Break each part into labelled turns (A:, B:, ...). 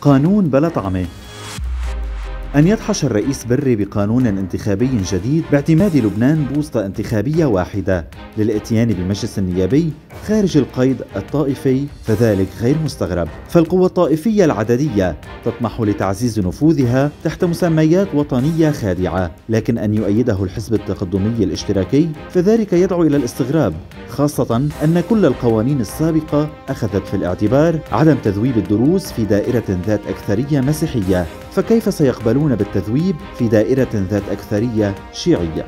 A: قانون بلا طعمه. أن يدحش الرئيس بري بقانون انتخابي جديد باعتماد لبنان بوسطة انتخابية واحدة للإتيان بالمجلس النيابي خارج القيد الطائفي فذلك غير مستغرب. فالقوى الطائفية العددية تطمح لتعزيز نفوذها تحت مسميات وطنية خادعة لكن أن يؤيده الحزب التقدمي الاشتراكي فذلك يدعو إلى الاستغراب خاصة أن كل القوانين السابقة أخذت في الاعتبار عدم تذويب الدروز في دائرة ذات أكثرية مسيحية. فكيف سيقبلون بالتذويب في دائرة ذات أكثرية شيعية؟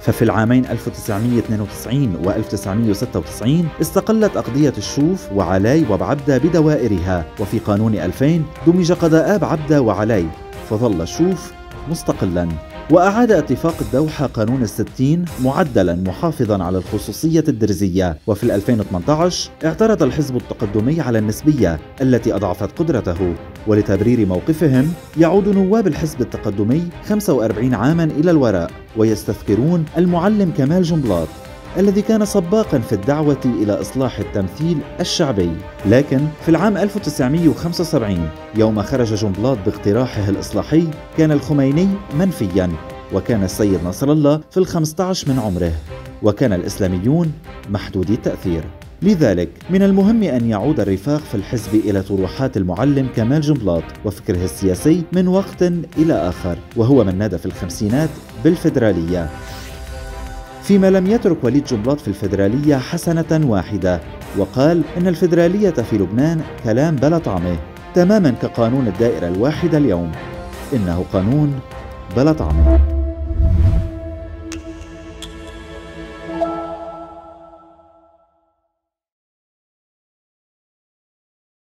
A: ففي العامين 1992 و 1996 استقلت أقضية الشوف وعلاي وبعبدة بدوائرها وفي قانون 2000 دمج قضاء بعبدة وعلاي فظل الشوف مستقلا وأعاد اتفاق الدوحة قانون الستين معدلا محافظا على الخصوصية الدرزية. وفي 2018 اعترض الحزب التقدمي على النسبية التي أضعفت قدرته. ولتبرير موقفهم يعود نواب الحزب التقدمي 45 عاما إلى الوراء ويستذكرون المعلم كمال جنبلاط. الذي كان سباقا في الدعوة إلى إصلاح التمثيل الشعبي. لكن في العام 1975 يوم خرج جنبلاط باقتراحه الإصلاحي كان الخميني منفيا وكان السيد نصر الله في الخمسة عشر من عمره وكان الإسلاميون محدودي التأثير. لذلك من المهم أن يعود الرفاق في الحزب إلى طروحات المعلم كمال جنبلاط وفكره السياسي من وقت إلى آخر وهو من نادى في الخمسينات بالفيدرالية. فيما لم يترك وليد جنبلاط في الفيدرالية حسنة واحدة وقال إن الفيدرالية في لبنان كلام بلا طعمه تماما كقانون الدائرة الواحدة اليوم إنه قانون بلا طعمه